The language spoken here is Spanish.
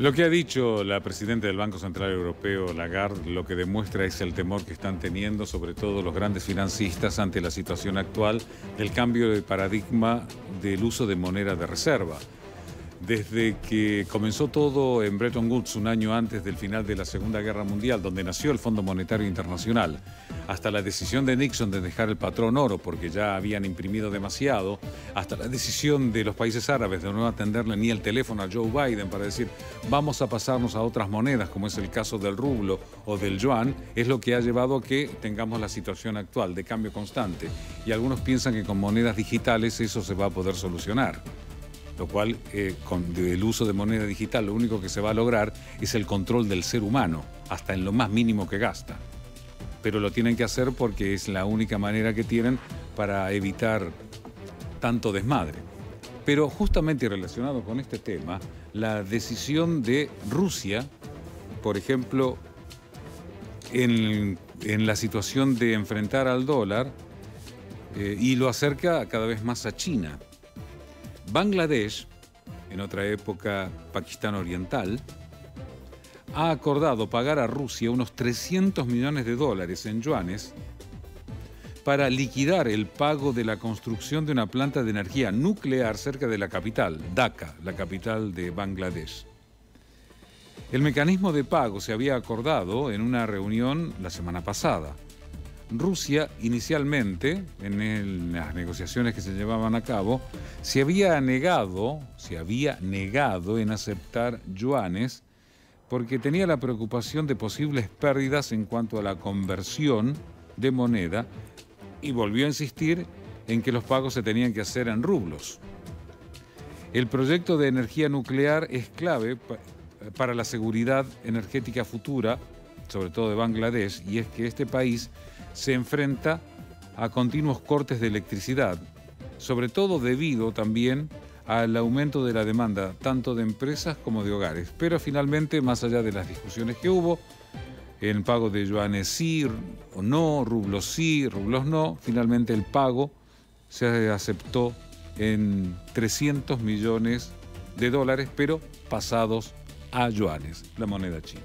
Lo que ha dicho la presidenta del Banco Central Europeo, Lagarde, lo que demuestra es el temor que están teniendo, sobre todo los grandes financistas, ante la situación actual del cambio de paradigma del uso de moneda de reserva. Desde que comenzó todo en Bretton Woods un año antes del final de la Segunda Guerra Mundial, donde nació el Fondo Monetario Internacional, hasta la decisión de Nixon de dejar el patrón oro porque ya habían imprimido demasiado, hasta la decisión de los países árabes de no atenderle ni el teléfono a Joe Biden para decir vamos a pasarnos a otras monedas, como es el caso del rublo o del yuan, es lo que ha llevado a que tengamos la situación actual de cambio constante. Y algunos piensan que con monedas digitales eso se va a poder solucionar lo cual eh, con el uso de moneda digital lo único que se va a lograr es el control del ser humano, hasta en lo más mínimo que gasta. Pero lo tienen que hacer porque es la única manera que tienen para evitar tanto desmadre. Pero justamente relacionado con este tema, la decisión de Rusia, por ejemplo, en, la situación de enfrentar al dólar, eh, y lo acerca cada vez más a China. Bangladesh, en otra época Pakistán Oriental, ha acordado pagar a Rusia unos 300 millones de dólares en yuanes para liquidar el pago de la construcción de una planta de energía nuclear cerca de la capital, Dhaka, la capital de Bangladesh. El mecanismo de pago se había acordado en una reunión la semana pasada. Rusia inicialmente, en las negociaciones que se llevaban a cabo, se había negado, se había negado en aceptar yuanes porque tenía la preocupación de posibles pérdidas en cuanto a la conversión de moneda y volvió a insistir en que los pagos se tenían que hacer en rublos. El proyecto de energía nuclear es clave para la seguridad energética futura, sobre todo de Bangladesh, y es que este país se enfrenta a continuos cortes de electricidad, sobre todo debido también al aumento de la demanda tanto de empresas como de hogares. Pero finalmente, más allá de las discusiones que hubo, en pago de yuanes sí o no, rublos sí, rublos no, finalmente el pago se aceptó en 300 millones de dólares, pero pasados a yuanes, la moneda china.